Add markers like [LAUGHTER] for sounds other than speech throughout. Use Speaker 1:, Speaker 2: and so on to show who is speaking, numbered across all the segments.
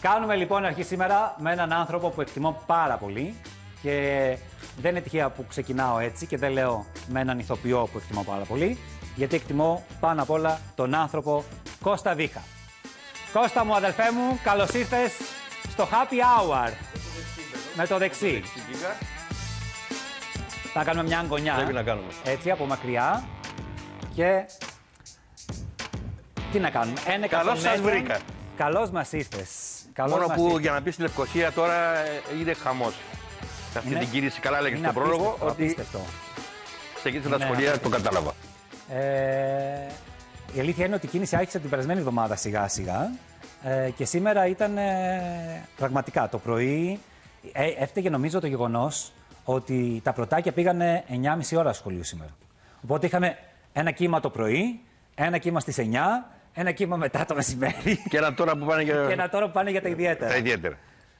Speaker 1: Κάνουμε λοιπόν αρχή σήμερα με έναν άνθρωπο που εκτιμώ πάρα πολύ και δεν είναι τυχαία που ξεκινάω έτσι και δεν λέω με έναν ηθοποιό που εκτιμώ πάρα πολύ, γιατί εκτιμώ πάνω απ' όλα τον άνθρωπο Κώστα Βίχα. Κώστα μου, αδελφέ μου, καλώς ήρθες στο Happy Hour. Με το δεξί. Θα κάνουμε μια γωνιά.
Speaker 2: Πρέπει να κάνουμε.
Speaker 1: Έτσι, από μακριά. Και... Τι να κάνουμε. Ένα
Speaker 2: Καλώς σας βρήκα.
Speaker 1: Καλώς μας ήρθες. Καλώς
Speaker 2: Μόνο
Speaker 1: μας
Speaker 2: που
Speaker 1: ήρθες.
Speaker 2: για να πεις στην Λευκοσία τώρα ε, είναι χαμός. Σε αυτή
Speaker 1: Είναι-
Speaker 2: την κίνηση, καλά λέγε
Speaker 1: Είναι
Speaker 2: στον πρόλογο,
Speaker 1: απίστευτο,
Speaker 2: ότι
Speaker 1: απίστευτο.
Speaker 2: ξεκίνησε τα
Speaker 1: Ναι.
Speaker 2: σχολεία, το κατάλαβα.
Speaker 1: Ε, η αλήθεια είναι ότι η κίνηση άρχισε την περασμένη εβδομάδα σιγά σιγά ε, και σήμερα ήταν ε, πραγματικά το πρωί. Ε, έφταιγε νομίζω το γεγονός ότι τα πρωτάκια πήγανε 9.30 ώρα σχολείου σήμερα. Οπότε είχαμε ένα κύμα το πρωί, ένα κύμα στις 9, ένα κύμα μετά το μεσημέρι
Speaker 2: Και ένα τώρα που πάνε για
Speaker 1: και ένα τώρα που πάνε για τα ιδιαίτερα.
Speaker 2: τα ιδιαίτερα.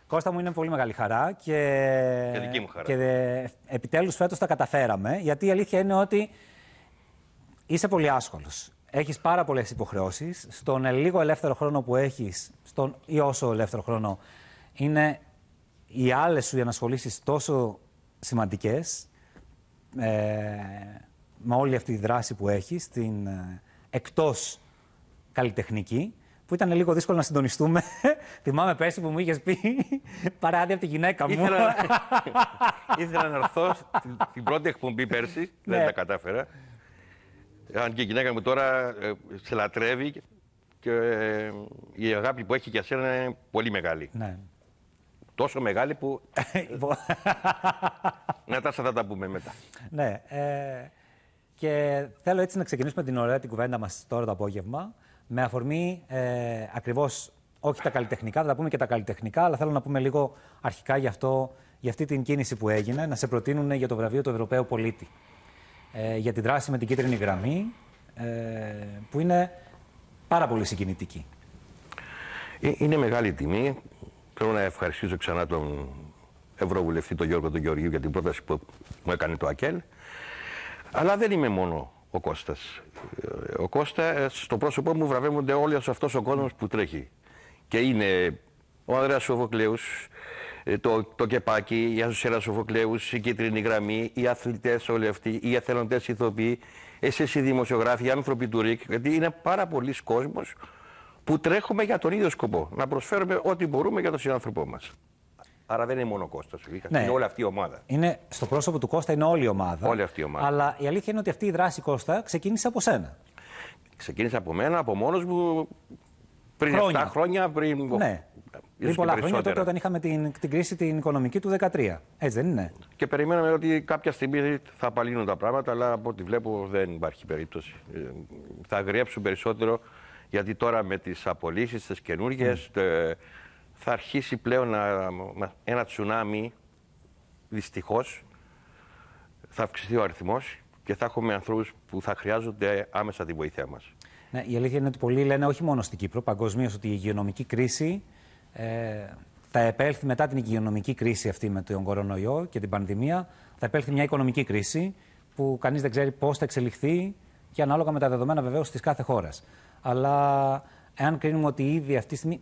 Speaker 1: Κώστα μου είναι πολύ μεγάλη χαρά και,
Speaker 2: Και δική μου χαρά.
Speaker 1: και δε- επιτέλους φέτος τα καταφέραμε γιατί η αλήθεια είναι ότι είσαι πολύ άσχολος. Έχεις πάρα πολλές υποχρεώσεις. Στον λίγο ελεύθερο χρόνο που έχεις, στον ή όσο ελεύθερο χρόνο, είναι οι άλλες σου οι ανασχολήσεις τόσο σημαντικές ε, με όλη αυτή τη δράση που έχεις, την ε, εκτός καλλιτεχνική, που ήταν λίγο δύσκολο να συντονιστούμε. [LAUGHS] Θυμάμαι πέρσι που μου είχες πει [LAUGHS] παράδειγμα από τη γυναίκα μου.
Speaker 2: Ήθελα, [LAUGHS] ήθελα να έρθω στην, στην πρώτη εκπομπή πέρσι,
Speaker 1: Ναι.
Speaker 2: δεν τα κατάφερα. Αν και η γυναίκα μου τώρα ε, σε λατρεύει και ε, η αγάπη που έχει για σένα είναι πολύ μεγάλη.
Speaker 1: ναι.
Speaker 2: Τόσο μεγάλη που να τα θα τα πούμε μετά.
Speaker 1: ναι. Ε, και θέλω έτσι να ξεκινήσουμε την ωραία την κουβέντα μας τώρα το απόγευμα με αφορμή ε, ακριβώς όχι τα καλλιτεχνικά, θα τα πούμε και τα καλλιτεχνικά, αλλά θέλω να πούμε λίγο αρχικά για, αυτό, για αυτή την κίνηση που έγινε, να σε προτείνουν για το βραβείο του Ευρωπαίου Πολίτη. Ε, για τη δράση με την κίτρινη γραμμή, ε, που είναι πάρα πολύ συγκινητική.
Speaker 2: Ε, Είναι μεγάλη τιμή. Θέλω να ευχαριστήσω ξανά τον Ευρωβουλευτή, τον Γιώργο τον Γεωργίου, για την πρόταση που μου έκανε το ΑΚΕΛ. Αλλά δεν είμαι μόνο ο Κώστας. Ε, Ο Κώστας, στο πρόσωπό μου βραβεύονται όλοι αυτός ο κόσμος που τρέχει. Και είναι ο Ανδρέας Σοφοκλέους, ε, το, το κεπάκι, η Ασοσέρα Σοφοκλέους, η κίτρινη γραμμή, οι αθλητές όλοι αυτοί, οι εθελοντές ηθοποιοί, εσείς οι δημοσιογράφοι, οι άνθρωποι του ΡΙΚ, γιατί είναι πάρα πολλοί κόσμος που τρέχουμε για τον ίδιο σκοπό. Να προσφέρουμε ό,τι μπορούμε για τον συνάνθρωπό μας. Άρα δεν είναι μόνο ο Κώστας, Βίκα,
Speaker 1: Ναι.
Speaker 2: είναι όλη αυτή η ομάδα.
Speaker 1: Είναι, στο πρόσωπο του Κώστα είναι όλη η ομάδα.
Speaker 2: Όλη αυτή η ομάδα.
Speaker 1: Αλλά η αλήθεια είναι ότι αυτή η δράση Κώστα ξεκίνησε από σένα.
Speaker 2: Ξεκίνησε από μένα, από μόνος μου, πριν
Speaker 1: Χρόνια.
Speaker 2: 7 χρόνια, πριν...
Speaker 1: Ναι.
Speaker 2: ίσως
Speaker 1: Πριν
Speaker 2: και
Speaker 1: πολλά χρόνια τότε
Speaker 2: περισσότερα.
Speaker 1: όταν είχαμε την, την κρίση την οικονομική του 2013. Έτσι δεν είναι;
Speaker 2: Και περιμέναμε ότι κάποια στιγμή θα απαλύνουν τα πράγματα, αλλά από ό,τι βλέπω δεν υπάρχει περίπτωση. Ε, Θα αγριέψουν περισσότερο, γιατί τώρα με τις απολύσεις, τις καινούργιες, ε, θα αρχίσει πλέον να, να- ένα τσουνάμι, δυστυχώς, θα αυξηθεί ο αριθμός και θα έχουμε ανθρώπους που θα χρειάζονται άμεσα τη βοήθειά μας.
Speaker 1: Ναι, η αλήθεια είναι ότι πολλοί λένε όχι μόνο στην Κύπρο, παγκοσμίως ότι η υγειονομική κρίση ε, θα επέλθει μετά την υγειονομική κρίση αυτή με τον κορονοϊό και την πανδημία. Θα επέλθει μια οικονομική κρίση που κανείς δεν ξέρει πώς θα εξελιχθεί και ανάλογα με τα δεδομένα βεβαίως της κάθε χώρας. Αλλά εάν κρίνουμε ότι ήδη αυτή τη στιγμή.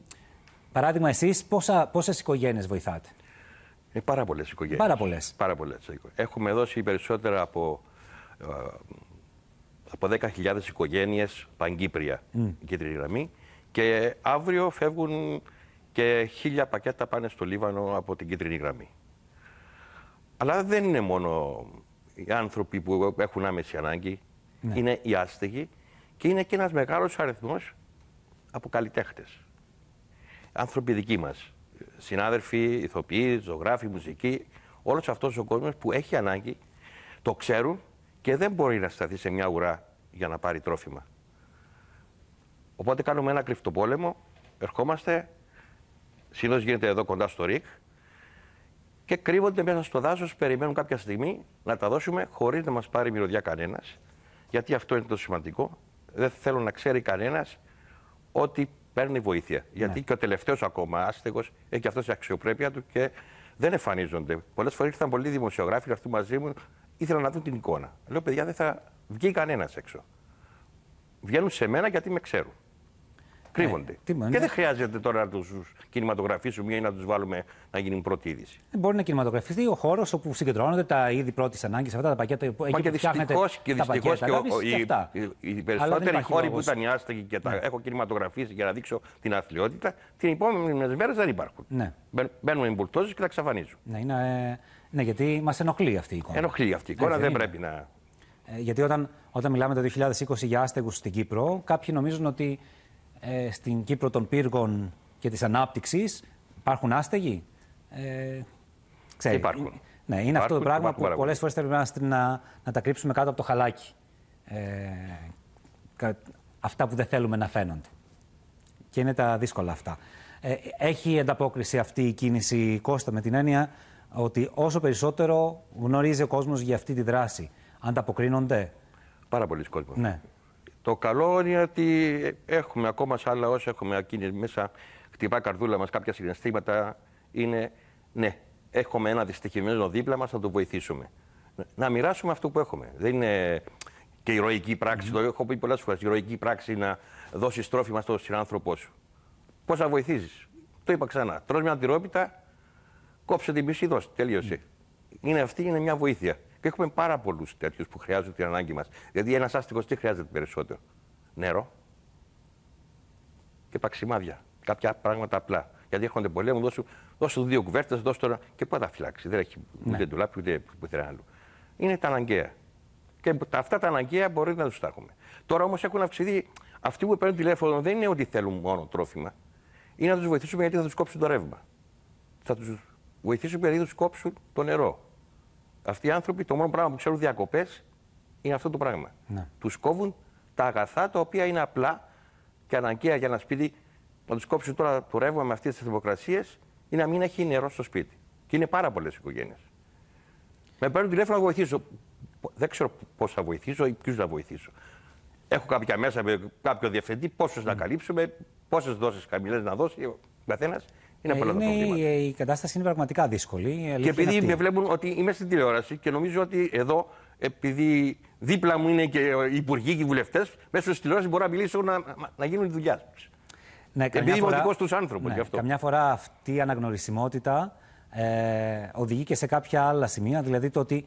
Speaker 1: Παράδειγμα, εσείς πόσες οικογένειες βοηθάτε;
Speaker 2: Είναι πάρα πολλές οικογένειες.
Speaker 1: Πάρα πολλές.
Speaker 2: Πάρα πολλές. Έχουμε δώσει περισσότερα από, ε, από 10.000 οικογένειες παγκύπρια η κίτρινη γραμμή και αύριο φεύγουν και χίλια πακέτα πάνε στο Λίβανο από την κίτρινη γραμμή. Αλλά δεν είναι μόνο οι άνθρωποι που έχουν άμεση ανάγκη, είναι οι άστεγοι και είναι και ένας μεγάλος αριθμός από καλλιτέχνες άνθρωποι δικοί μας. Συνάδελφοι, ηθοποιοί, ζωγράφοι, μουσικοί, όλος αυτός ο κόσμος που έχει ανάγκη, το ξέρουν και δεν μπορεί να σταθεί σε μια ουρά για να πάρει τρόφιμα. Οπότε κάνουμε ένα κρυφτό πόλεμο, ερχόμαστε, συνήθως γίνεται εδώ κοντά στο ΡΙΚ, και κρύβονται μέσα στο δάσος, περιμένουν κάποια στιγμή να τα δώσουμε χωρίς να μας πάρει μυρωδιά κανένας. Γιατί αυτό είναι το σημαντικό. Δεν θέλω να ξέρει κανένας ότι παίρνει βοήθεια. Γιατί και ο τελευταίος ακόμα άστεγος έχει και αυτός η αξιοπρέπεια του και δεν εμφανίζονται. Πολλές φορές ήρθαν πολλοί δημοσιογράφοι να έρθουν μαζί μου, ήθελαν να δουν την εικόνα. Λέω, παιδιά, δεν θα βγει κανένας έξω. Βγαίνουν σε μένα γιατί με ξέρουν. Κρύβονται.
Speaker 1: Ε, τι μου,
Speaker 2: και
Speaker 1: ναι.
Speaker 2: δεν χρειάζεται τώρα να τους κινηματογραφήσουμε ή να τους βάλουμε να γίνουν πρώτη είδηση.
Speaker 1: Δεν μπορεί να κινηματογραφιστεί ο χώρος όπου συγκεντρώνονται τα είδη πρώτης ανάγκης, αυτά τα πακέτα που
Speaker 2: Μα
Speaker 1: εκεί
Speaker 2: και
Speaker 1: που φτιάχνετε
Speaker 2: δυστυχώ και,
Speaker 1: τα
Speaker 2: δυστυχώς
Speaker 1: πακέτα,
Speaker 2: και ο-
Speaker 1: γράφεις και
Speaker 2: οι,
Speaker 1: αυτά.
Speaker 2: οι- οι
Speaker 1: Αλλά δεν
Speaker 2: περισσότεροι
Speaker 1: υπάρχει
Speaker 2: χώροι που
Speaker 1: λόγος.
Speaker 2: ήταν οι άστεγοι και τα έχω κινηματογραφήσει για να δείξω την αθλειότητα, την επόμενη μέρε δεν υπάρχουν.
Speaker 1: Ναι.
Speaker 2: Μπαίν- Μπαίνουν οι μπουλτόζες και τα εξαφανίζουν.
Speaker 1: Ναι, είναι, ε, ναι, γιατί μας ενοχλεί αυτή η εικόνα.
Speaker 2: Ενοχλεί αυτή η εικόνα,
Speaker 1: Έτσι
Speaker 2: δεν
Speaker 1: είναι.
Speaker 2: πρέπει να.
Speaker 1: Ε, γιατί όταν, όταν μιλάμε το 2020 για άστεγους στην Κύπρο, κάποιοι νομίζουν ότι ε, στην Κύπρο των πύργων και της ανάπτυξης υπάρχουν άστεγοι; Ε, ξέρει,
Speaker 2: Υπάρχουν.
Speaker 1: ε, Ναι, είναι αυτό το
Speaker 2: Υπάρχουν,
Speaker 1: πράγμα
Speaker 2: υπάρχουν
Speaker 1: που
Speaker 2: πάρα
Speaker 1: πολλέ φορές πρέπει να, να, να τα κρύψουμε κάτω από το χαλάκι. Ε, κα- αυτά που δεν θέλουμε να φαίνονται. Και είναι τα δύσκολα αυτά. Ε, έχει ανταπόκριση αυτή η κίνηση Κώστα με την έννοια ότι όσο περισσότερο γνωρίζει ο κόσμος για αυτή τη δράση, ανταποκρίνονται;
Speaker 2: Πάρα πολλοί κόσμοι.
Speaker 1: Ναι.
Speaker 2: Το καλό είναι ότι έχουμε ακόμα σε άλλα όσα έχουμε εκείνη μέσα, χτυπά η καρδούλα μας κάποια συναισθήματα. Είναι ναι, έχουμε ένα δυστυχημένο δίπλα μας, να το βοηθήσουμε. Να μοιράσουμε αυτό που έχουμε. Δεν είναι και ηρωική πράξη, το έχω πει πολλές φορές. Ηρωική πράξη να δώσεις τρόφιμα στον συνάνθρωπό σου. Πώς θα βοηθήσεις; Το είπα ξανά. Τρως μια τυρόπιτα, κόψε την μισή δόση. Τελείωσε. Είναι αυτή είναι μια βοήθεια. Και έχουμε πάρα πολλούς τέτοιους που χρειάζονται την ανάγκη μας. Γιατί ένας άστιγος τι χρειάζεται περισσότερο; Νερό και παξιμάδια. Κάποια πράγματα απλά. Γιατί έρχονται πολέμου, δώσου, δώσου δύο κουβέρτες, δώσου τώρα. Και πού θα τα φυλάξει. Δεν έχει ούτε ντουλάπι ούτε πουθενά άλλο. Είναι τα αναγκαία. Και τα- αυτά τα αναγκαία μπορεί να τους τα έχουμε. Τώρα όμως έχουν αυξηθεί. Αυτοί που παίρνουν τηλέφωνο δεν είναι ότι θέλουν μόνο τρόφιμα. Είναι να τους βοηθήσουμε γιατί θα τους κόψουν το ρεύμα. Θα τους βοηθήσουμε γιατί θα τους κόψουν το νερό. Αυτοί οι άνθρωποι το μόνο πράγμα που ξέρουν διακοπές είναι αυτό το πράγμα.
Speaker 1: Ναι.
Speaker 2: Τους κόβουν τα αγαθά τα οποία είναι απλά και αναγκαία για ένα σπίτι. Να τους κόψουν τώρα το ρεύμα με αυτές τις θερμοκρασίες ή να μην έχει νερό στο σπίτι. Και είναι πάρα πολλές οικογένειες. Με παίρνουν τηλέφωνο να βοηθήσω. Δεν ξέρω πώς θα βοηθήσω ή ποιους θα βοηθήσω. Έχω κάποια μέσα με κάποιο διευθυντή, πόσους να καλύψουμε, πόσες δόσεις χαμηλές να δώσει ο καθένας. Είναι
Speaker 1: Ε,
Speaker 2: πολλά τα
Speaker 1: είναι,
Speaker 2: προβλήματα.
Speaker 1: η, η κατάσταση είναι πραγματικά δύσκολη. η αλήθεια
Speaker 2: Και επειδή
Speaker 1: είναι
Speaker 2: με
Speaker 1: αυτή.
Speaker 2: βλέπουν ότι είμαι στην τηλεόραση και νομίζω ότι εδώ, επειδή δίπλα μου είναι και οι υπουργοί και οι βουλευτές, μέσω τη τηλεόραση μπορώ να μιλήσω να, να γίνουν τη δουλειά του.
Speaker 1: Ναι,
Speaker 2: Επειδή
Speaker 1: καμιά
Speaker 2: είμαι ο
Speaker 1: φορά-
Speaker 2: δικός τους άνθρωπος,
Speaker 1: ναι,
Speaker 2: γι' αυτό.
Speaker 1: Καμιά φορά αυτή η αναγνωρισιμότητα ε, οδηγεί και σε κάποια άλλα σημεία. Δηλαδή το ότι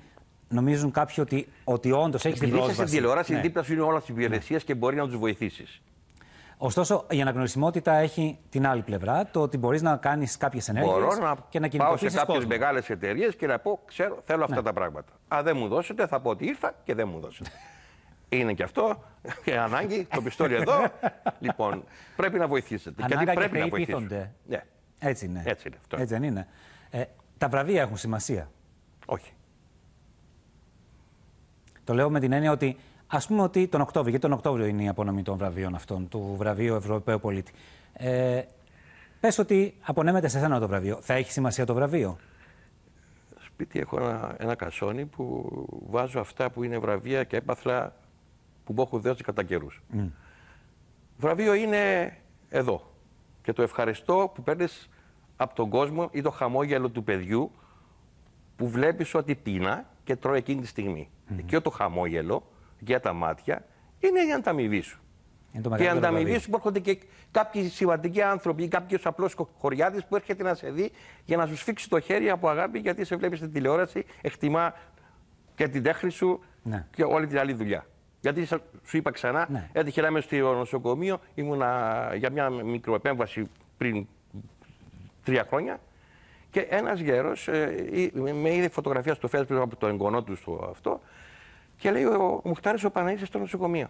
Speaker 1: νομίζουν κάποιοι ότι, ότι όντως έχει την
Speaker 2: Επειδή είσαι
Speaker 1: πρόσβαση.
Speaker 2: στην τηλεόραση,
Speaker 1: Ναι.
Speaker 2: δίπλα σου είναι όλα τις υπηρεσίες και μπορεί να τους βοηθήσεις.
Speaker 1: Ωστόσο, η αναγνωρισιμότητα έχει την άλλη πλευρά. Το ότι μπορείς να κάνεις κάποιες ενέργειες
Speaker 2: Μπορώ να
Speaker 1: και να
Speaker 2: πάω σε
Speaker 1: κινητοποιήσεις
Speaker 2: κάποιες
Speaker 1: κόσμο.
Speaker 2: μεγάλες εταιρείες και να πω: Ξέρω, θέλω αυτά τα πράγματα. Αν δεν μου δώσετε, θα πω ότι ήρθα και δεν μου δώσετε. [LAUGHS] Είναι και αυτό και ανάγκη, το πιστόλι εδώ. [LAUGHS] λοιπόν, πρέπει να βοηθήσετε.
Speaker 1: Ανάγκα
Speaker 2: γιατί
Speaker 1: και
Speaker 2: πρέπει να
Speaker 1: θεοί
Speaker 2: βοηθήσουμε.
Speaker 1: πείθονται.
Speaker 2: Ναι,
Speaker 1: Έτσι είναι.
Speaker 2: Έτσι είναι αυτό.
Speaker 1: Έτσι δεν είναι. Ε, τα βραβεία έχουν σημασία.
Speaker 2: όχι.
Speaker 1: Το λέω με την έννοια ότι ας πούμε ότι τον Οκτώβριο, γιατί τον Οκτώβριο είναι η απονομή των βραβείων αυτών, του βραβείου Ευρωπαίου Πολίτη. Ε, Πες ότι απονέμεται σε εσένα το βραβείο. Θα έχει σημασία το βραβείο;
Speaker 2: Σπίτι έχω ένα, ένα κασόνι που βάζω αυτά που είναι βραβεία και έπαθλα που μου έχουν δώσει κατά καιρούς. Βραβείο είναι εδώ. Και το ευχαριστώ που παίρνεις από τον κόσμο ή το χαμόγελο του παιδιού που βλέπεις ότι πεινά και τρώει εκείνη τη στιγμή. Και το χαμόγελο για τα μάτια είναι η ανταμοιβή σου.
Speaker 1: Είναι το
Speaker 2: Και η
Speaker 1: μεγαλύτερο
Speaker 2: ανταμοιβή
Speaker 1: βραβείο.
Speaker 2: σου που έρχονται και κάποιοι σημαντικοί άνθρωποι ή κάποιος απλός χωριάτη που έρχεται να σε δει για να σου σφίξει το χέρι από αγάπη γιατί σε βλέπεις στην τηλεόραση, εκτιμά και την τέχνη σου
Speaker 1: Ναι.
Speaker 2: και όλη την άλλη δουλειά. Γιατί σα- σου είπα ξανά,
Speaker 1: Ναι.
Speaker 2: έτυχε να είμαι στο νοσοκομείο, ήμουνα για μια μικροεπέμβαση πριν τρία χρόνια και ένας γέρος με είδε φωτογραφία στο Facebook από το εγγονό του στο αυτό και λέει: Ο Μουχτάρης ο Παναγίτη στο νοσοκομείο.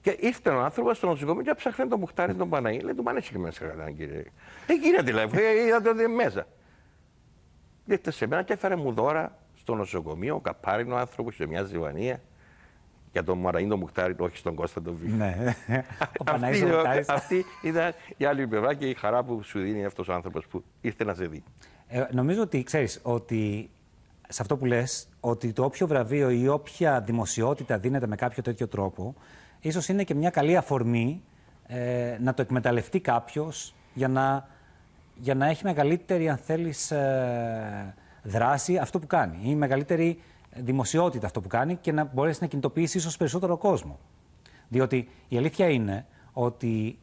Speaker 2: Και ήρθε ο άνθρωπος στο νοσοκομείο και ψάχνει τον Μουχτάρη τον Παναγίτη. Λέει: Του Παναγίτη μέσα, καλά, κύριε. Δεν γίνεται, λέει, «Ε, είδα το μέσα. Ήρθε σε μένα και έφερε μου δώρα στο νοσοκομείο, ο καπάρινο άνθρωπος σε μια ζυβανία. Για τον Μαραίνο τον Μουχτάρη, όχι στον Κώστα τον Βίλιο.
Speaker 1: Ναι. [LAUGHS] Ο Παναγιώτης
Speaker 2: Αυτή,
Speaker 1: ο Μουτάρης.
Speaker 2: αυτή ήταν η άλλη πλευρά και η χαρά που σου δίνει αυτός ο άνθρωπος που ήρθε να σε δει.
Speaker 1: Ε, νομίζω ότι ξέρεις ότι σε αυτό που λες, ότι το όποιο βραβείο ή όποια δημοσιότητα δίνεται με κάποιο τέτοιο τρόπο, ίσως είναι και μια καλή αφορμή ε, να το εκμεταλλευτεί κάποιος για να, για να έχει μεγαλύτερη, αν θέλεις, ε, δράση αυτό που κάνει ή μεγαλύτερη δημοσιότητα αυτό που κάνει και να μπορέσει να κινητοποιήσει ίσως περισσότερο κόσμο. Διότι η αλήθεια είναι ότι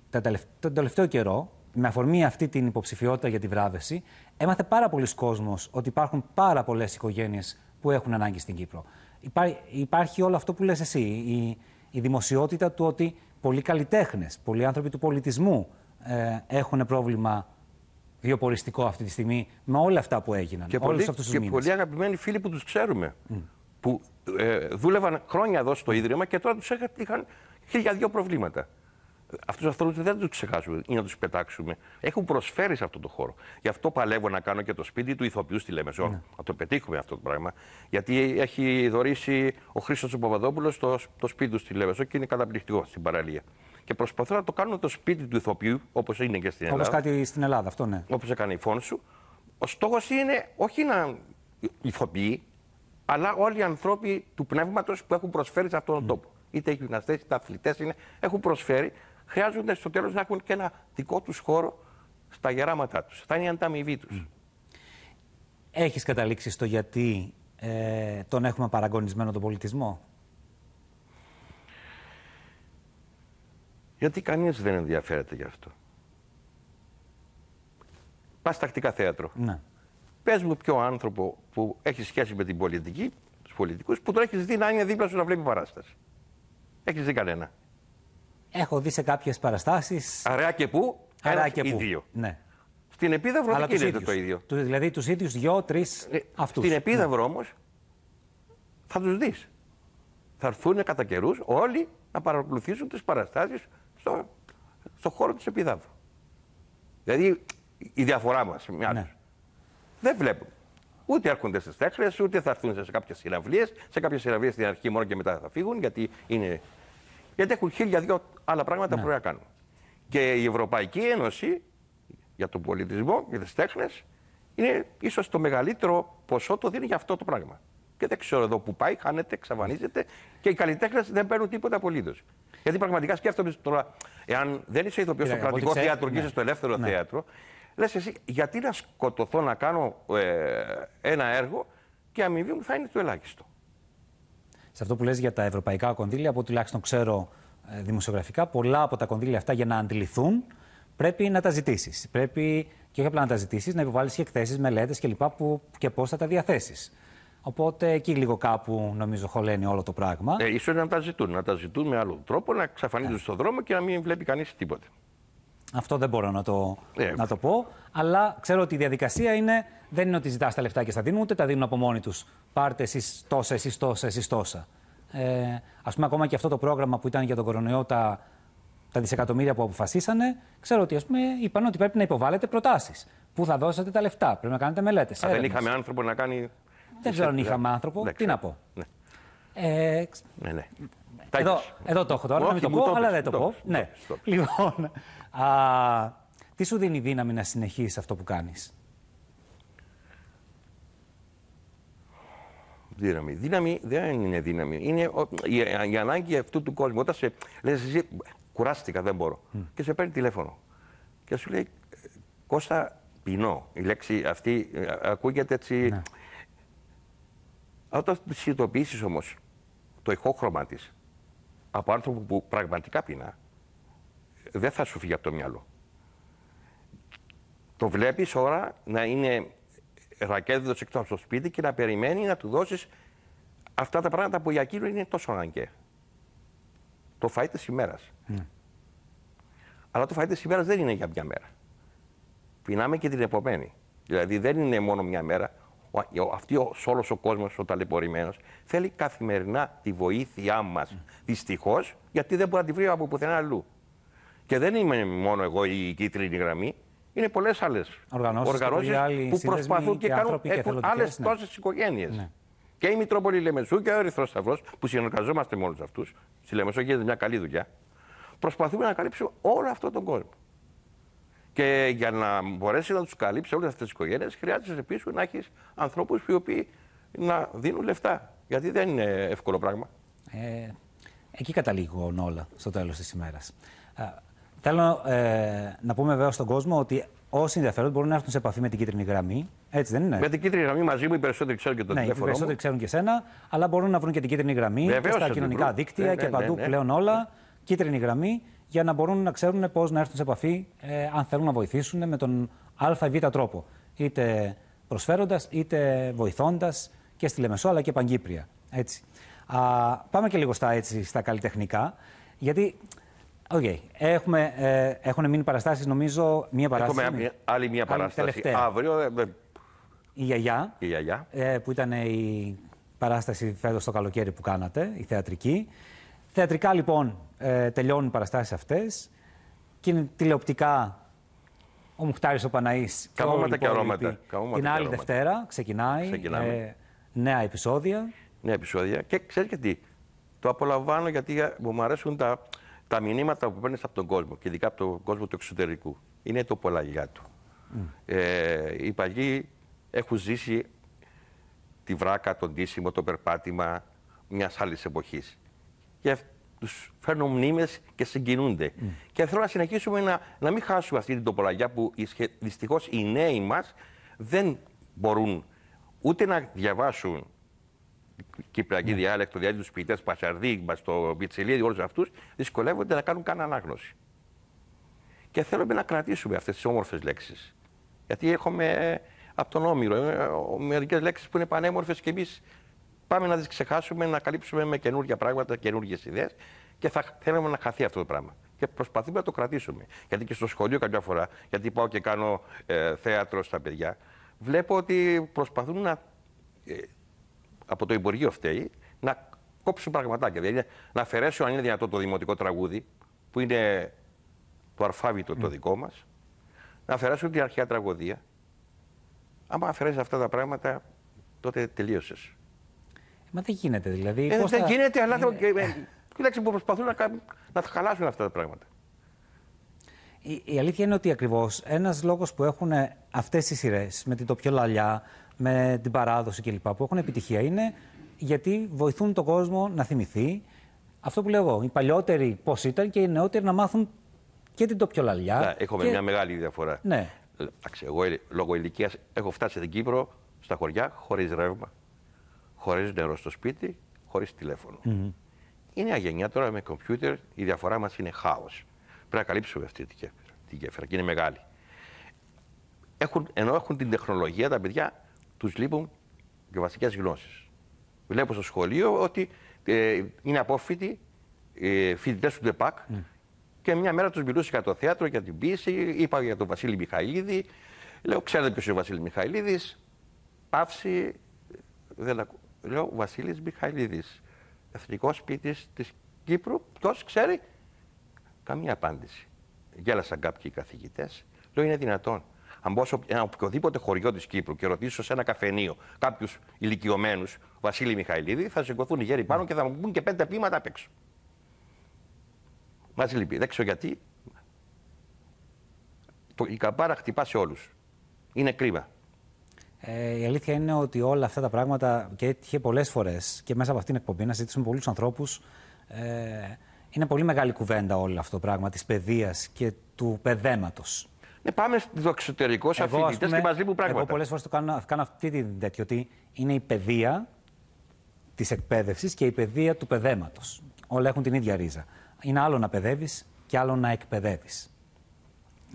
Speaker 1: τον τελευταίο καιρό, με αφορμή αυτή την υποψηφιότητα για τη βράβευση, έμαθε πάρα πολλοί κόσμος ότι υπάρχουν πάρα πολλές οικογένειες που έχουν ανάγκη στην Κύπρο. υπάρχει όλο αυτό που λες εσύ, η, η δημοσιότητα του ότι πολλοί καλλιτέχνες, πολλοί άνθρωποι του πολιτισμού ε, έχουν πρόβλημα βιοποριστικό αυτή τη στιγμή με όλα αυτά που έγιναν.
Speaker 2: Και, πολλοί, και πολλοί αγαπημένοι φίλοι που τους ξέρουμε. Που ε, δούλευαν χρόνια εδώ στο Ίδρυμα και τώρα τους είχαν χίλια δύο προβλήματα. Αυτούς τους ανθρώπους δεν τους ξεχάσουμε ή να τους πετάξουμε. Έχουν προσφέρει σε αυτό το χώρο. Γι' αυτό παλεύω να κάνω και το σπίτι του ηθοποιού στη Λέμεσό. Ναι. Να το πετύχουμε αυτό το πράγμα. Γιατί έχει δωρήσει ο Χρήστος Παπαδόπουλος το, το σπίτι του στη Λέμεσό και είναι καταπληκτικό στην παραλία. Και προσπαθώ να το κάνω το σπίτι του ηθοποιού, όπως είναι και στην Ελλάδα.
Speaker 1: Όπω κάτι στην Ελλάδα, αυτό ναι.
Speaker 2: Όπως έκανε η Φόνσου. Ο στόχος είναι όχι να ηθοποιεί, αλλά όλοι οι άνθρωποι του πνεύματος που έχουν προσφέρει σε αυτόν τον τόπο. Είτε οι γυμναστές είτε αθλητές είναι, έχουν προσφέρει. Χρειάζονται στο τέλος να έχουν και ένα δικό τους χώρο στα γεράματά τους. Θα είναι η ανταμοιβή τους.
Speaker 1: Έχεις καταλήξει στο γιατί ε, τον έχουμε παραγωνισμένο τον πολιτισμό;
Speaker 2: Γιατί κανείς δεν ενδιαφέρεται γι' αυτό. Πας τακτικά θέατρο.
Speaker 1: Ναι.
Speaker 2: Πες μου ποιο άνθρωπο που έχει σχέση με την πολιτική, τους πολιτικούς, που τον έχεις δει να είναι δίπλα σου να βλέπει παράσταση. Έχεις δει κανένα.
Speaker 1: Έχω δει σε κάποιες παραστάσεις.
Speaker 2: Αραιά και πού,
Speaker 1: Αραιά και πού.
Speaker 2: δύο.
Speaker 1: Ναι.
Speaker 2: Στην Επίδαυρο δεν γίνεται το ίδιο.
Speaker 1: Δηλαδή τους ίδιους δυο, τρεις ε, αυτούς.
Speaker 2: Στην Επίδαυρο ναι. όμως θα τους δεις. Θα έρθουν κατά καιρούς όλοι να παρακολουθήσουν τις παραστάσεις στο, στο χώρο της Επιδαύρου. Δηλαδή η διαφορά μας με άλλους. Ναι. Δεν βλέπουν. Ούτε έρχονται στις τέχνε, ούτε θα έρθουν σε κάποιες συναυλίες. Σε κάποιες συναυλίες στην αρχή μόνο και μετά θα φύγουν, γιατί, είναι... γιατί έχουν χίλια δυο άλλα πράγματα ναι. που πρέπει να κάνουν. Και η Ευρωπαϊκή Ένωση για τον πολιτισμό και τις τέχνες είναι ίσως το μεγαλύτερο ποσό το δίνει για αυτό το πράγμα. Και δεν ξέρω εδώ που πάει, χάνεται, εξαφανίζεται και οι καλλιτέχνες δεν παίρνουν τίποτα απολύτω. Γιατί πραγματικά σκέφτομαι τώρα, εάν δεν είσαι ηθοποιός στο κρατικό θέατρο και είσαι στο ελεύθερο ναι. θέατρο, λες εσύ, γιατί να σκοτωθώ να κάνω ε, ένα έργο και η αμοιβή μου θα είναι το ελάχιστο.
Speaker 1: Σε αυτό που λες για τα ευρωπαϊκά κονδύλια, από τουλάχιστον ξέρω ε, δημοσιογραφικά, πολλά από τα κονδύλια αυτά για να αντιληφθούν πρέπει να τα ζητήσεις. Πρέπει και όχι απλά να τα ζητήσεις, να υποβάλεις και εκθέσεις, μελέτες κλπ. Που, και πώς θα τα διαθέσεις. Οπότε εκεί λίγο κάπου νομίζω χωλαίνει όλο το πράγμα.
Speaker 2: Ε, ίσως να τα ζητούν, να τα ζητούν με άλλο τρόπο, να εξαφανίζουν ε. στον δρόμο και να μην βλέπει κανείς τίποτε.
Speaker 1: Αυτό δεν μπορώ να το, ε. να το πω. Αλλά ξέρω ότι η διαδικασία είναι, δεν είναι ότι ζητάς τα λεφτά και στα δίνουν, ούτε τα δίνουν από μόνοι τους. Πάρτε εσείς τόσα, εσείς τόσα, εσείς τόσα. Ε, Α πούμε, ακόμα και αυτό το πρόγραμμα που ήταν για τον κορονοϊό, τα, τα δισεκατομμύρια που αποφασίσανε, ξέρω ότι ας πούμε, είπαν ότι πρέπει να υποβάλλετε προτάσεις. Πού θα δώσετε τα λεφτά, πρέπει να κάνετε μελέτες.
Speaker 2: Δεν είχαμε άνθρωπο να κάνει
Speaker 1: δεν ξέρω αν είχαμε άνθρωπο. Τι να πω.
Speaker 2: Ναι.
Speaker 1: Ε,
Speaker 2: ναι, ναι.
Speaker 1: Εδώ, εδώ το έχω τώρα, να μην το πω, αλλά δεν το, πω. Ναι. Λοιπόν, α, τι σου δίνει δύναμη να συνεχίσεις αυτό που κάνεις;
Speaker 2: Δύναμη. Δύναμη δεν είναι δύναμη. Είναι η, η ανάγκη αυτού του κόσμου. Όταν σε λες εσύ, κουράστηκα, δεν μπορώ. Και σε παίρνει τηλέφωνο. Και σου λέει, Κώστα, πεινώ. Η λέξη αυτή ε, ακούγεται έτσι... Ναι. Όταν συνειδητοποιήσεις όμως το ηχόχρωμα της από άνθρωπο που πραγματικά πεινά, δεν θα σου φύγει από το μυαλό. Το βλέπεις ώρα να είναι ρακέδιδο εκτό από το σπίτι και να περιμένει να του δώσεις αυτά τα πράγματα που για εκείνο είναι τόσο αναγκαία. Το φάι της ημέρας. Ναι. Αλλά το φάι της ημέρας δεν είναι για μια μέρα. Πεινάμε και την επομένη. Δηλαδή δεν είναι μόνο μια μέρα, αυτή όλος ο κόσμος ο ταλαιπωρημένος θέλει καθημερινά τη βοήθειά μας. Mm. Δυστυχώς, γιατί δεν μπορεί να τη βρει από πουθενά αλλού. Και δεν είμαι μόνο εγώ η κίτρινη γραμμή. Είναι πολλές άλλες οργανώσεις που προσπαθούν και, και κάνουν άλλες ναι. τόσες οικογένειες. Ναι. Και η Μητρόπολη Λεμεσού και ο Ερυθρός Σταυρός, που συνεργαζόμαστε με όλους αυτούς, στη Λεμεσό γίνεται μια καλή δουλειά, προσπαθούμε να καλύψουμε όλο αυτόν τον κόσμο. Και για να μπορέσει να τους καλύψει όλες αυτές τις οικογένειες, χρειάζεται επίσης να έχεις ανθρώπους οι οποίοι να δίνουν λεφτά. Γιατί δεν είναι εύκολο πράγμα.
Speaker 1: Ε, εκεί καταλήγουν όλα στο τέλος της ημέρας. Θέλω ε, να πούμε βέβαια στον κόσμο ότι όσοι ενδιαφέρονται μπορούν να έρθουν σε επαφή με την κίτρινη γραμμή. Έτσι δεν είναι;
Speaker 2: Με την κίτρινη γραμμή μαζί μου οι περισσότεροι ξέρουν και το
Speaker 1: ναι,
Speaker 2: τηλέφωνο.
Speaker 1: Οι περισσότεροι ξέρουν και εσένα, αλλά μπορούν να βρουν και την κίτρινη γραμμή και στα κοινωνικά δίκτυα ναι, και ναι, παντού ναι, πλέον όλα κίτρινη γραμμή για να μπορούν να ξέρουν πώς να έρθουν σε επαφή ε, αν θέλουν να βοηθήσουν με τον Α ή Β τρόπο. Είτε προσφέροντας είτε βοηθώντας και στη Λεμεσό αλλά και Παγκύπρια. Έτσι. Α, πάμε και λίγο στα, έτσι, στα καλλιτεχνικά. Γιατί Okay. Έχουμε, ε, έχουν μείνει παραστάσεις, νομίζω, μία παράσταση.
Speaker 2: Έχουμε άλλη μία παράσταση αύριο. Ε,
Speaker 1: η Γιαγιά,
Speaker 2: η Γιαγιά.
Speaker 1: Ε, που ήταν η παράσταση φέτος το καλοκαίρι που κάνατε, η θεατρική. Θεατρικά λοιπόν ε, τελειώνουν οι παραστάσεις αυτές. Και τηλεοπτικά ο Μουχτάρης ο Παναής.
Speaker 2: Καμώματα και αρώματα.
Speaker 1: Την άλλη Δευτέρα ξεκινάει. Ε, νέα επεισόδια.
Speaker 2: Νέα επεισόδια. Και ξέρεις τι. Το απολαμβάνω γιατί μου αρέσουν τα, τα μηνύματα που παίρνεις από τον κόσμο και ειδικά από τον κόσμο του εξωτερικού. Είναι το πολλά του. Mm. Ε, οι παλιοί έχουν ζήσει τη βράκα, τον τίσιμο, το περπάτημα μιας άλλης εποχής. Και τους φέρνουν μνήμες και συγκινούνται. Mm. Και θέλω να συνεχίσουμε να, να μην χάσουμε αυτή την τοπολαγιά που δυστυχώς οι νέοι μας δεν μπορούν ούτε να διαβάσουν κυπριακή mm. διάλεκτο, δηλαδή τους ποιητές Πασαρδί, το Πιτσελίδη, όλους αυτούς, δυσκολεύονται να κάνουν καν ανάγνωση. Και θέλουμε να κρατήσουμε αυτές τις όμορφες λέξεις. Γιατί έχουμε από τον Όμηρο. Ε, Μερικές λέξεις που είναι πανέμορφες και εμείς πάμε να τις ξεχάσουμε, να καλύψουμε με καινούργια πράγματα, καινούργιες ιδέες και θα θέλουμε να χαθεί αυτό το πράγμα. Και προσπαθούμε να το κρατήσουμε. Γιατί και στο σχολείο κάποια φορά, γιατί πάω και κάνω ε, θέατρο στα παιδιά, βλέπω ότι προσπαθούν να. Ε, από το Υπουργείο φταίει να κόψουν πραγματάκια. Δηλαδή να αφαιρέσουν, αν είναι δυνατό, το δημοτικό τραγούδι, που είναι το αρφάβητο το δικό μας, να αφαιρέσουν την αρχαία τραγωδία, Άμα αφαιρέσεις αυτά τα πράγματα, τότε τελείωσες.
Speaker 1: Μα δεν γίνεται δηλαδή.
Speaker 2: Ε, δεν θα... γίνεται, αλλά είναι... Κοιτάξτε που προσπαθούν να, να χαλάσουν αυτά τα πράγματα.
Speaker 1: Η, η αλήθεια είναι ότι ακριβώς ένας λόγος που έχουν αυτές τι σειρές με την τοπιο λαλιά, με την παράδοση κλπ. που έχουν επιτυχία είναι γιατί βοηθούν τον κόσμο να θυμηθεί αυτό που λέω εγώ. Οι παλιότεροι πώς ήταν και οι νεότεροι να μάθουν και την τοπιολαλιά. Ναι,
Speaker 2: έχουμε
Speaker 1: και...
Speaker 2: μια μεγάλη διαφορά.
Speaker 1: Ναι.
Speaker 2: Εντάξει, εγώ λόγω ηλικίας έχω φτάσει στην Κύπρο, στα χωριά, χωρίς ρεύμα, χωρίς νερό στο σπίτι, χωρίς τηλέφωνο. Mm-hmm. Η νέα γενιά τώρα με κομπιούτερ, η διαφορά μας είναι χάος. Πρέπει να καλύψουμε αυτή την γέφυρα, την γέφυρα και είναι μεγάλη. Έχουν, ενώ έχουν την τεχνολογία, τα παιδιά τους λείπουν και βασικές γνώσει. Βλέπω στο σχολείο ότι ε, είναι απόφοιτοι ε, φοιτητές του ΔΕΠΑΚ mm. Και μια μέρα τους μιλούσε για το θέατρο, για την πίεση, είπα για τον Βασίλη Μιχαηλίδη. Λέω, ξέρετε ποιος είναι ο Βασίλης Μιχαηλίδης; Παύση, δεν ακούω. Λέω, Βασίλης Μιχαηλίδης. Εθνικός σπίτι της Κύπρου. Ποιος ξέρει; Καμία απάντηση. Γέλασαν κάποιοι καθηγητές. Λέω, είναι δυνατόν. Αν μπω σε ένα οποιοδήποτε χωριό της Κύπρου και ρωτήσω σε ένα καφενείο κάποιους ηλικιωμένους, Βασίλη Μιχαηλίδη, θα σηκωθούν οι γέροι πάνω και θα μου πούν και πέντε πείματα απ' έξω. Μα λυπεί. Δεν ξέρω γιατί. Το, η καμπάρα χτυπά σε όλους. Είναι κρίμα.
Speaker 1: Ε, η αλήθεια είναι ότι όλα αυτά τα πράγματα και έτυχε πολλές φορές και μέσα από αυτήν την εκπομπή να ζητήσουμε πολλούς ανθρώπους. Ε, είναι πολύ μεγάλη κουβέντα όλο αυτό το πράγμα της παιδείας και του παιδέματος.
Speaker 2: Ναι, πάμε στο εξωτερικό σε αφηγητές και μας λείπουν πράγματα.
Speaker 1: Εγώ πολλές φορές το κάνω, κάνω αυτή την τέτοια, ότι είναι η παιδεία της εκπαίδευσης και η παιδεία του παιδέματος. Όλα έχουν την ίδια ρίζα είναι άλλο να παιδεύεις και άλλο να εκπαιδεύεις.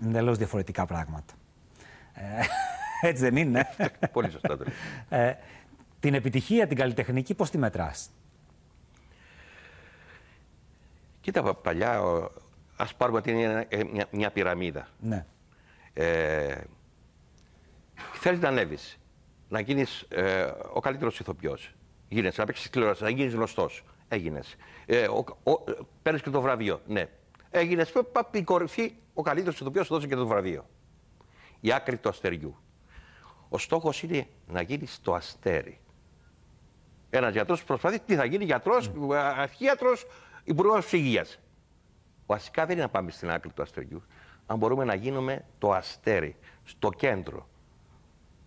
Speaker 1: Είναι εντελώς διαφορετικά πράγματα. Ε, [LAUGHS] έτσι δεν είναι; [LAUGHS]
Speaker 2: Πολύ σωστά το
Speaker 1: ε, Την επιτυχία, την καλλιτεχνική, πώς τη μετράς;
Speaker 2: Κοίτα, παλιά, ας πάρουμε ότι είναι μια, μια πυραμίδα.
Speaker 1: Ναι.
Speaker 2: Ε, θέλεις να ανέβεις, να γίνεις ε, ο καλύτερος ηθοποιός. Γίνεσαι, να παίξεις τηλεόραση, να γίνεις γνωστός. Έγινες. Ε, Παίρνεις και το βραβείο. Ναι. Έγινες η κορυφή, ο καλύτερος το οποίο σου δώσει και το βραβείο. Η άκρη του αστεριού. Ο στόχος είναι να γίνεις το αστέρι. Ένας γιατρός προσπαθεί τι θα γίνει, γιατρός, mm. αρχίατρος, υπουργός υγείας. Βασικά δεν είναι να πάμε στην άκρη του αστεριού. Αν μπορούμε να γίνουμε το αστέρι, στο κέντρο.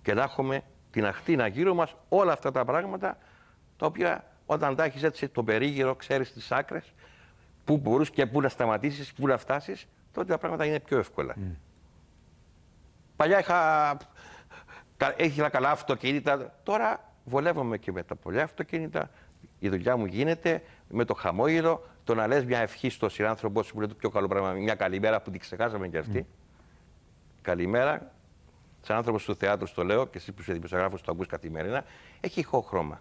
Speaker 2: Και να έχουμε την αχτίνα γύρω μας όλα αυτά τα πράγματα τα οποία όταν τα έχεις έτσι το περίγυρο, ξέρεις τις άκρες, πού μπορείς και πού να σταματήσεις, πού να φτάσεις, τότε τα πράγματα είναι πιο εύκολα. Mm. Παλιά είχα, είχα καλά αυτοκίνητα. Τώρα βολεύομαι και με τα πολλά αυτοκίνητα. Η δουλειά μου γίνεται με το χαμόγελο το να λες μια ευχή στο συνάνθρωπό σου που είναι το πιο καλό πράγμα, μια καλημέρα που την ξεχάσαμε κι αυτή. Καλημέρα. Σαν άνθρωπος του θεάτρου το λέω και εσύ που είσαι δημοσιογράφος το ακούς καθημερινά, έχει ηχό χρώμα.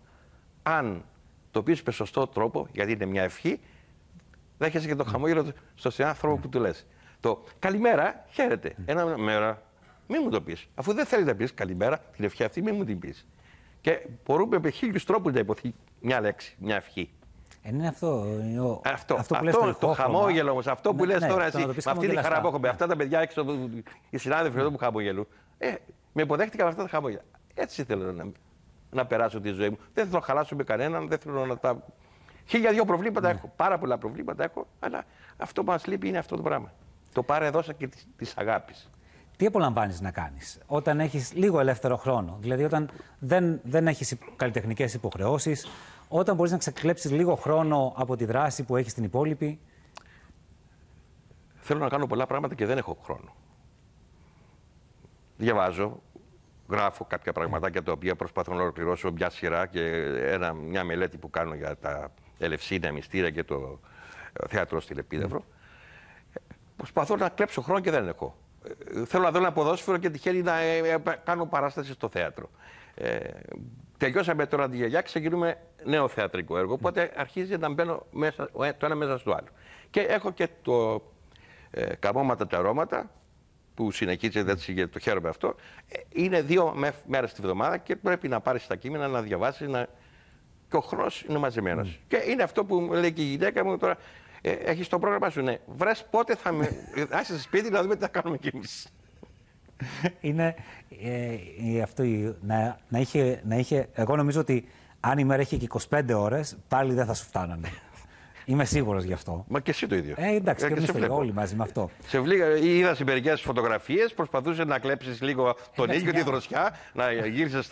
Speaker 2: Αν το πεις με σωστό τρόπο, γιατί είναι μια ευχή, δέχεσαι και το χαμόγελο του- στο συνάνθρωπο που του λες. Το καλημέρα, χαίρετε. Ένα μέρα, μην μου το πεις. Αφού δεν θέλεις να πεις καλημέρα, την ευχή αυτή, μην μου την πεις. Και μπορούμε με χίλιους τρόπους να υποθεί μια λέξη, μια ευχή.
Speaker 1: Ε, είναι αυτό. ε, ο-
Speaker 2: Αυτό, αυτό,
Speaker 1: που λες το
Speaker 2: το,
Speaker 1: ηχόχρωμα.
Speaker 2: χαμόγελο όμως, αυτό που
Speaker 1: Ναι,
Speaker 2: λες
Speaker 1: ναι,
Speaker 2: τώρα
Speaker 1: το
Speaker 2: εσύ,
Speaker 1: να το πεις
Speaker 2: με αυτή τη χαρά
Speaker 1: χαμογελαστά.
Speaker 2: που έχουμε,
Speaker 1: Ναι.
Speaker 2: αυτά τα παιδιά έξω, οι συνάδελφοι εδώ που χαμογελούν, ε, με υποδέχτηκαν αυτά τα χαμόγελα. Έτσι θέλω να, να περάσω τη ζωή μου. Δεν θέλω να χαλάσω με κανέναν, δεν θέλω να τα. Χίλια δυο προβλήματα
Speaker 1: Ναι.
Speaker 2: έχω, πάρα πολλά προβλήματα έχω, αλλά αυτό που μας λείπει είναι αυτό το πράγμα. Το πάρε δώσα και της αγάπης.
Speaker 1: Τι απολαμβάνεις να κάνεις όταν έχεις λίγο ελεύθερο χρόνο, δηλαδή όταν δεν, δεν έχεις καλλιτεχνικές υποχρεώσεις, όταν μπορείς να ξεκλέψεις λίγο χρόνο από τη δράση που έχεις στην υπόλοιπη.
Speaker 2: Θέλω να κάνω πολλά πράγματα και δεν έχω χρόνο. Διαβάζω, γράφω κάποια πραγματάκια τα οποία προσπαθώ να ολοκληρώσω μια σειρά και ένα, μια μελέτη που κάνω για τα Ελευσίνα, Μυστήρια και το ε, θέατρο στην Επίδευρο. Προσπαθώ να κλέψω χρόνο και δεν έχω. Ε, Θέλω να δω ένα ποδόσφαιρο και τυχαίνει να ε, ε, κάνω παράσταση στο θέατρο. Ε, τελειώσαμε τώρα τη γιαγιά, ξεκινούμε νέο θεατρικό έργο. Οπότε αρχίζει να μπαίνω μέσα, ο ε- το ένα μέσα στο άλλο. Και έχω και το ε, καμώματα τα αρώματα που συνεχίζεται έτσι και το χαίρομαι αυτό. Ε, είναι δύο μέρες τη βδομάδα και πρέπει να πάρεις τα κείμενα, να διαβάσεις, να... και ο χρόνος είναι μαζεμένος. Και είναι αυτό που μου λέει και η γυναίκα μου τώρα. Ε, Έχεις το πρόγραμμα σου, ναι. Βρες πότε θα με. Άσε σπίτι να δούμε τι θα κάνουμε κι εμείς.
Speaker 1: Είναι ε, η- αυτό, η- να, να, είχε, να είχε. Εγώ νομίζω ότι αν η μέρα είχε και 25 ώρες, πάλι δεν θα σου φτάνανε. Είμαι σίγουρος γι' αυτό.
Speaker 2: Μα και εσύ το ίδιο.
Speaker 1: Ε, εντάξει, και
Speaker 2: σε
Speaker 1: εμεί
Speaker 2: βλέπω.
Speaker 1: όλοι μαζί με αυτό.
Speaker 2: Σε βλήκα, είδα σε μερικές φωτογραφίες, προσπαθούσε να κλέψεις λίγο τον
Speaker 1: Εντάξει,
Speaker 2: ήλιο, τη
Speaker 1: μια-
Speaker 2: δροσιά, να γύρισες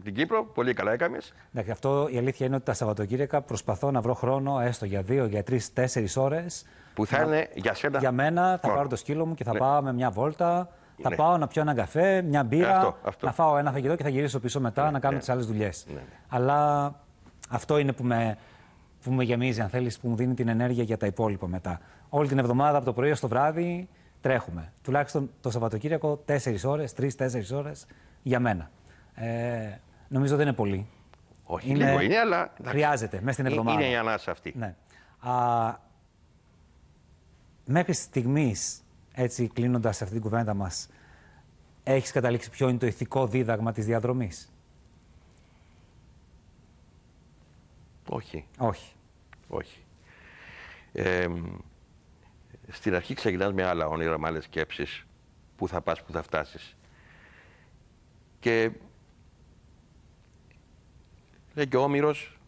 Speaker 2: στην Κύπρο. Πολύ καλά έκαμες.
Speaker 1: Εντάξει, αυτό η αλήθεια είναι ότι τα Σαββατοκύριακα προσπαθώ να βρω χρόνο έστω για δύο, για τρεις, τέσσερις ώρες.
Speaker 2: Που θα είναι για σένα.
Speaker 1: Για μένα θα
Speaker 2: χρόνο.
Speaker 1: πάρω το σκύλο μου και θα
Speaker 2: Ναι.
Speaker 1: πάω με μια βόλτα. Θα
Speaker 2: Ναι.
Speaker 1: πάω να πιω ένα καφέ, μια μπύρα,
Speaker 2: Αυτό, αυτό.
Speaker 1: να φάω ένα φαγητό και θα γυρίσω πίσω μετά να κάνω
Speaker 2: ναι.
Speaker 1: τις άλλες δουλειές.
Speaker 2: Ναι, ναι.
Speaker 1: Αλλά αυτό είναι που με, που με γεμίζει, αν θέλεις, που μου δίνει την ενέργεια για τα υπόλοιπα μετά. Όλη την εβδομάδα από το πρωί ως το βράδυ τρέχουμε. Τουλάχιστον το Σαββατοκύριακο 4 ώρες, 3-4 ώρες για μένα. Ε, νομίζω δεν είναι πολύ.
Speaker 2: Όχι,
Speaker 1: Είναι-
Speaker 2: λίγο είναι, αλλά. εντάξει.
Speaker 1: Χρειάζεται μέσα στην
Speaker 2: Ε,
Speaker 1: εβδομάδα.
Speaker 2: Είναι η ανάσα αυτή.
Speaker 1: Ναι. Α, μέχρι στιγμής, έτσι κλείνοντας αυτή την κουβέντα μας, έχεις καταλήξει ποιο είναι το ηθικό δίδαγμα της διαδρομής;
Speaker 2: Όχι,
Speaker 1: Όχι.
Speaker 2: όχι. Ε, στην αρχή ξεκινάς με άλλα όνειρα, με άλλες σκέψεις. Πού θα πας, πού θα φτάσεις. Και λέει και ο Όμηρος,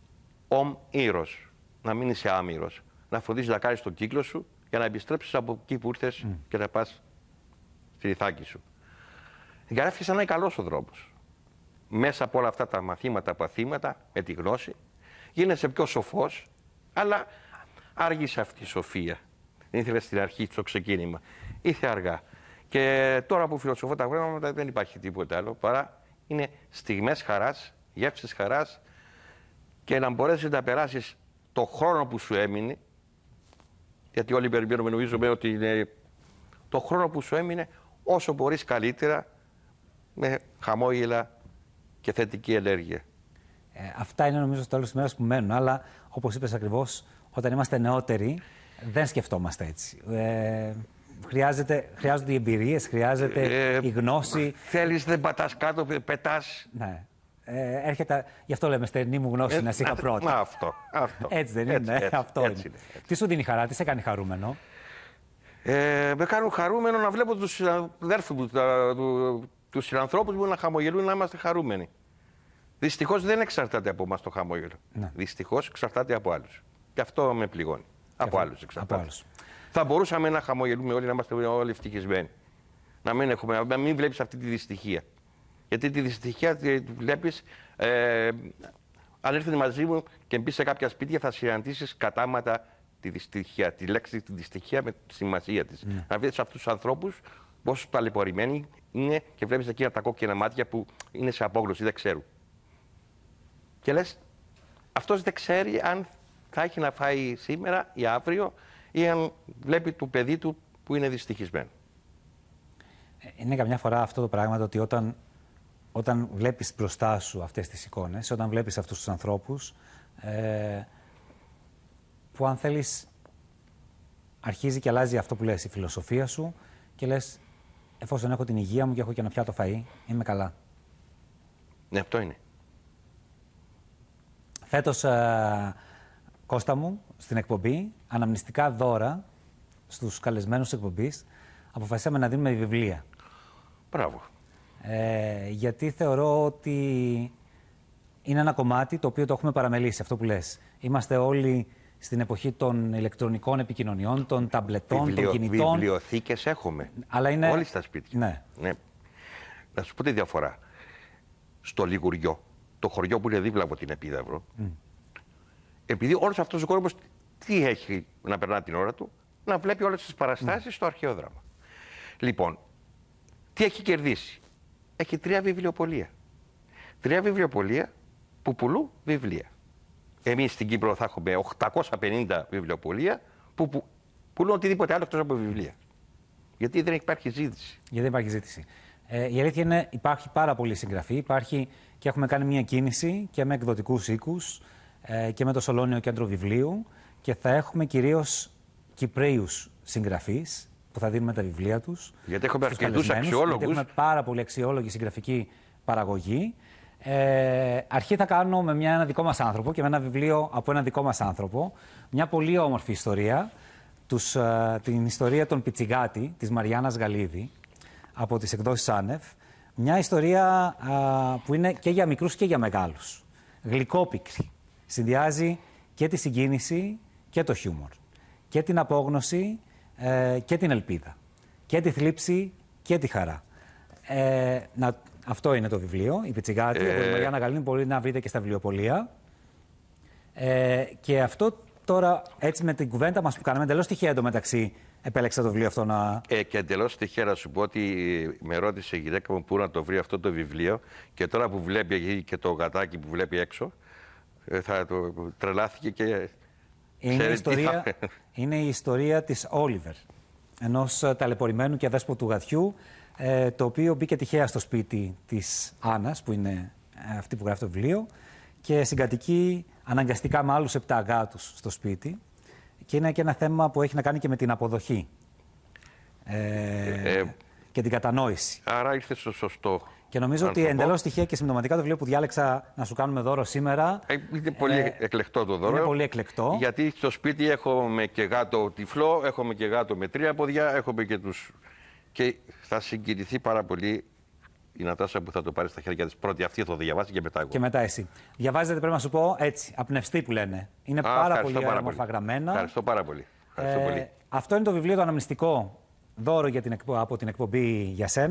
Speaker 2: ομ ήρος. Να μην είσαι άμυρος. Να φροντίζεις να κάνεις τον κύκλο σου για να επιστρέψεις από εκεί που ήρθες και να πας στη ρηθάκη σου. Και άρχισε να είναι καλός ο δρόμος. Μέσα από όλα αυτά τα μαθήματα, παθήματα, με τη γνώση, γίνεσαι πιο σοφός, αλλά άργησε αυτή η σοφία. Δεν ήθελες στην αρχή, στο ξεκίνημα. Ήρθε αργά. Και τώρα που φιλοσοφώ τα πράγματα δεν υπάρχει τίποτα άλλο παρά είναι στιγμές χαράς, γεύσεις χαράς και να μπορέσεις να περάσεις το χρόνο που σου έμεινε γιατί όλοι περιμένουμε νομίζουμε ότι είναι το χρόνο που σου έμεινε όσο μπορείς καλύτερα με χαμόγελα και θετική ενέργεια.
Speaker 1: Ε, αυτά είναι νομίζω στο τέλος της μέρας που μένουν. Αλλά όπως είπες ακριβώς, όταν είμαστε νεότεροι, δεν σκεφτόμαστε έτσι. Ε, χρειάζεται, χρειάζονται οι εμπειρίες, χρειάζεται
Speaker 2: Ε,
Speaker 1: η γνώση.
Speaker 2: Θέλεις δεν πατάς κάτω, πετάς.
Speaker 1: Ναι. Ε, έρχεται, γι' αυτό λέμε στερνή μου γνώση να σε είχα
Speaker 2: να-
Speaker 1: πρώτα.
Speaker 2: Μα αυτό, αυτό.
Speaker 1: Έτσι δεν
Speaker 2: Έτσι,
Speaker 1: είναι.
Speaker 2: έτσι,
Speaker 1: αυτό
Speaker 2: έτσι
Speaker 1: είναι.
Speaker 2: είναι, έτσι.
Speaker 1: Τι σου δίνει χαρά, τι σε κάνει χαρούμενο;
Speaker 2: Ε, με κάνουν χαρούμενο να βλέπω τους αδέρφους μου, τα- του, τους συνανθρώπους μου να χαμογελούν, να είμαστε χαρούμενοι. Δυστυχώς δεν εξαρτάται από εμάς το χαμόγελο.
Speaker 1: Ναι.
Speaker 2: Δυστυχώς εξαρτάται από άλλους. Και αυτό με πληγώνει. Από
Speaker 1: αυτό.
Speaker 2: άλλους εξαρτάται.
Speaker 1: Από άλλους.
Speaker 2: Θα μπορούσαμε να χαμογελούμε όλοι, να είμαστε όλοι ευτυχισμένοι. Να μην, έχουμε, να μην βλέπεις αυτή τη δυστυχία. Γιατί τη δυστυχία τη βλέπεις, ε, αν έρθει μαζί μου και μπει σε κάποια σπίτια θα συναντήσεις κατάματα τη δυστυχία, τη λέξη τη δυστυχία με τη σημασία της. Να βλέπεις αυτούς τους ανθρώπους πόσο ταλαιπωρημένοι είναι και βλέπεις εκείνα τα κόκκινα μάτια που είναι σε απόγνωση, δεν ξέρουν. Και λες, αυτός δεν ξέρει αν θα έχει να φάει σήμερα ή αύριο ή αν βλέπει το παιδί του που είναι δυστυχισμένο.
Speaker 1: Ε, είναι καμιά φορά αυτό το πράγμα το ότι όταν, όταν βλέπεις μπροστά σου αυτές τις εικόνες, όταν βλέπεις αυτούς τους ανθρώπους, ε, που αν θέλεις αρχίζει και αλλάζει αυτό που λες, η φιλοσοφία σου και λες εφόσον έχω την υγεία μου και έχω και ένα πιάτο φαΐ, είμαι καλά.
Speaker 2: Ναι, αυτό είναι.
Speaker 1: Φέτος, ε, Κώστα μου, στην εκπομπή, αναμνηστικά δώρα στους καλεσμένους εκπομπής, αποφασίσαμε να δίνουμε βιβλία.
Speaker 2: Μπράβο.
Speaker 1: Ε, γιατί θεωρώ ότι είναι ένα κομμάτι το οποίο το έχουμε παραμελήσει, αυτό που λες. Είμαστε όλοι στην εποχή των ηλεκτρονικών επικοινωνιών, των ταμπλετών,
Speaker 2: Βιβλιο,
Speaker 1: των κινητών.
Speaker 2: Βιβλιοθήκες έχουμε.
Speaker 1: Αλλά είναι...
Speaker 2: Όλοι στα σπίτια.
Speaker 1: Ναι.
Speaker 2: ναι. Να σου πω τη διαφορά. Στο Λιγουριό, το χωριό που είναι δίπλα από την Επίδαυρο, επειδή όλος αυτός ο κόσμος τι έχει να περνά την ώρα του, να βλέπει όλες τις παραστάσεις στο αρχαίο δράμα. Λοιπόν, τι έχει κερδίσει; Έχει τρία βιβλιοπολία. Τρία βιβλιοπολία που πουλούν βιβλία. Εμείς στην Κύπρο θα έχουμε 850 βιβλιοπολία που, που πουλούν οτιδήποτε άλλο εκτός από βιβλία. Γιατί δεν υπάρχει ζήτηση.
Speaker 1: Γιατί δεν υπάρχει ζήτηση. Ε, η αλήθεια είναι υπάρχει πάρα πολύ συγγραφή. Υπάρχει και έχουμε κάνει μια κίνηση και με εκδοτικούς οίκους ε, και με το Σολόνιο Κέντρο Βιβλίου και θα έχουμε κυρίως Κυπρέου συγγραφείς που θα δίνουμε τα βιβλία τους.
Speaker 2: Γιατί έχουμε αρκετούς αξιόλογους.
Speaker 1: Έχουμε πάρα πολύ αξιόλογη συγγραφική παραγωγή. Ε, αρχή θα κάνω με μια, ένα δικό μας άνθρωπο και με ένα βιβλίο από ένα δικό μας άνθρωπο. Μια πολύ όμορφη ιστορία. Τους, ε, την ιστορία των Πιτσιγάτη της Μαριάννας Γαλίδη από τις εκδόσεις Άνευ. Μια ιστορία α, που είναι και για μικρούς και για μεγάλους. Γλυκόπικρη. Συνδυάζει και τη συγκίνηση και το χιούμορ. Και την απόγνωση ε, και την ελπίδα. Και τη θλίψη και τη χαρά. Ε, να, αυτό είναι το βιβλίο, η Πιτσιγάτη, από τη Μαριάννα Γαλήνη, μπορεί να βρείτε και στα βιβλιοπολία. Ε, και αυτό τώρα, έτσι με την κουβέντα μας που κάναμε, εντελώς τυχαία εντωμεταξύ, επέλεξα το βιβλίο αυτό να...
Speaker 2: Ε, και εντελώς τυχαία να σου πω ότι με ρώτησε η γυναίκα μου πού να το βρει αυτό το βιβλίο και τώρα που βλέπει εκεί και το γατάκι που βλέπει έξω, ε, θα το τρελάθηκε και
Speaker 1: Είναι η,
Speaker 2: ξέρει τι
Speaker 1: ιστορία,
Speaker 2: θα...
Speaker 1: είναι η ιστορία της Όλιβερ, ενός ε, ταλαιπωρημένου και αδέσποτου γατιού, ε, το οποίο μπήκε τυχαία στο σπίτι της Άννας, που είναι ε, αυτή που γράφει το βιβλίο, και συγκατοικεί αναγκαστικά με άλλους επτά γάτους στο σπίτι. Και είναι και ένα θέμα που έχει να κάνει και με την αποδοχή ε,
Speaker 2: Ε,
Speaker 1: και την κατανόηση.
Speaker 2: Άρα ήρθε στο σωστό.
Speaker 1: Και νομίζω ότι
Speaker 2: άνθρωπο.
Speaker 1: εντελώς τυχαία και συμπτωματικά το βιβλίο που διάλεξα να σου κάνουμε δώρο σήμερα.
Speaker 2: Ε, Είναι πολύ
Speaker 1: Ε,
Speaker 2: εκλεκτό το δώρο.
Speaker 1: είναι πολύ εκλεκτό.
Speaker 2: Γιατί στο σπίτι έχουμε και γάτο τυφλό, έχουμε και γάτο με τρία ποδιά, έχουμε και τους... Και θα συγκινηθεί πάρα πολύ η Νατάσα που θα το πάρει στα χέρια της. Πρώτη αυτή θα το διαβάσει και μετά εγώ.
Speaker 1: Και μετά εσύ. Διαβάζετε, πρέπει να σου πω έτσι, απνευστή που λένε. Είναι
Speaker 2: Α,
Speaker 1: πάρα
Speaker 2: ευχαριστώ
Speaker 1: πολύ
Speaker 2: πάρα
Speaker 1: όμορφα γραμμένα.
Speaker 2: Ευχαριστώ πάρα πολύ. Ευχαριστώ
Speaker 1: Ε,
Speaker 2: πολύ.
Speaker 1: αυτό είναι το βιβλίο το αναμνηστικό δώρο για την, εκπο- από την εκπομπή για σένα.